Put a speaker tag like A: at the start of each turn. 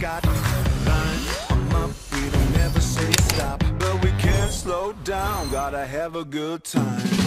A: got line 'em up, we don't ever say stop. But we can't slow down, gotta have a good time.